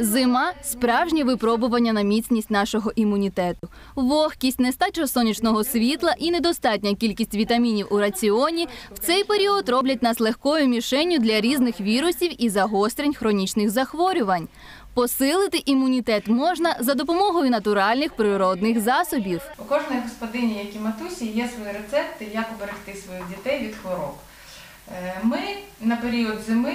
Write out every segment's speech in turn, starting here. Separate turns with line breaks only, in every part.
Зима справжнє випробування на міцність нашого імунітету. Вогкість, нестача сонячного світла і недостатня кількість вітамінів у раціоні в цей період роблять нас легкою мішенню для різних вірусів і загострень хронічних захворювань. Посилити імунітет можна за допомогою натуральних природних засобів.
У кожної господині, як і матусі, є свої рецепти, як уберегти своїх дітей від хвороб. Е, Ми на період зими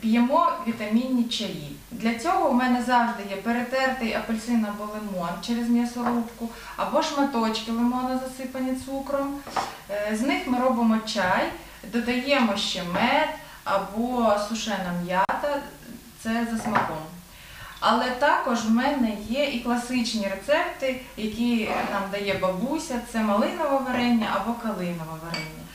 п'ємо вітамінні чаї. Для цього у мене завжди є перетертий апельсин або лимон через м'ясорубку, або шматочки лимона засипані цукром. Е, З них ми робимо чай, додаємо ще мед або сушена м'ята, це за смаком. Але також в мене є і класичні рецепти, які нам дає бабуся. Це малинове варення або калинове варення.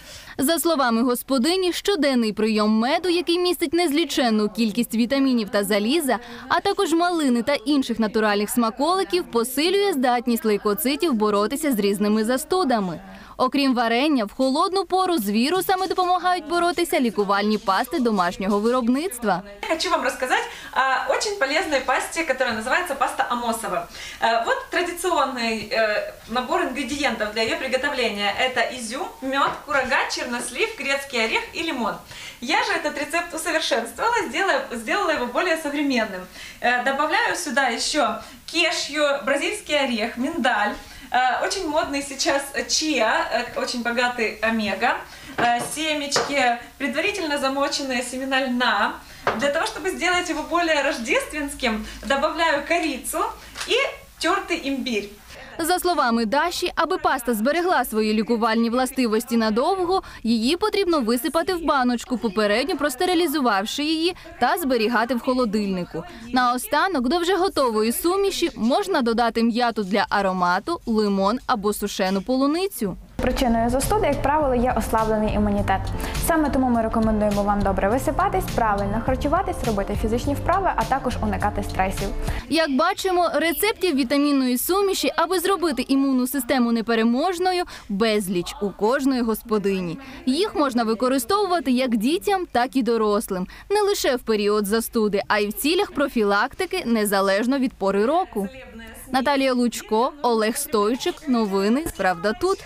За словами господині, щоденний прийом меду, який містить незліченну кількість вітамінів та заліза, а також малини та інших натуральних смаколиків, посилює здатність лейкоцитів боротися з різними застудами. Окрім варення, в холодну пору з вірусами допомагають боротися лікувальні пасти домашнього виробництва.
Хочу вам рассказать о очень полезной пасте, которая называется паста Амосова. Э, Вот традиционный э, набор ингредиентов для ее приготовления. Это изюм, мед, курага, чернослив, грецкий орех и лимон. Я же этот рецепт усовершенствовала, сделала, сделала его более современным. Э, Добавляю сюда еще кешью, бразильский орех, миндаль, Э, Очень модный сейчас чиа, э, очень богатый омега, семечки, предварительно замоченные семена льна. Для того, чтобы сделать его более рождественским, добавляю корицу и тертый имбирь.
За словами Даші, аби паста зберегла свої лікувальні властивості надовго, її потрібно висипати в баночку, попередньо простерилізувавши її та зберігати в холодильнику. Наостанок до вже готової суміші можна додати м'яту для аромату, лимон або сушену полуницю.
Причиною застуди, як правило, є ослаблений імунітет. Саме тому ми рекомендуємо вам добре висипатись, правильно харчуватись, робити фізичні вправи, а також уникати стресів.
Як бачимо, рецептів вітамінної суміші, аби зробити імунну систему непереможною, безліч у кожної господині. Їх можна використовувати як дітям, так і дорослим, не лише в період застуди, а й в цілях профілактики незалежно від пори року. Наталія Лучко, Олег Стойчик. Новини. Правда тут.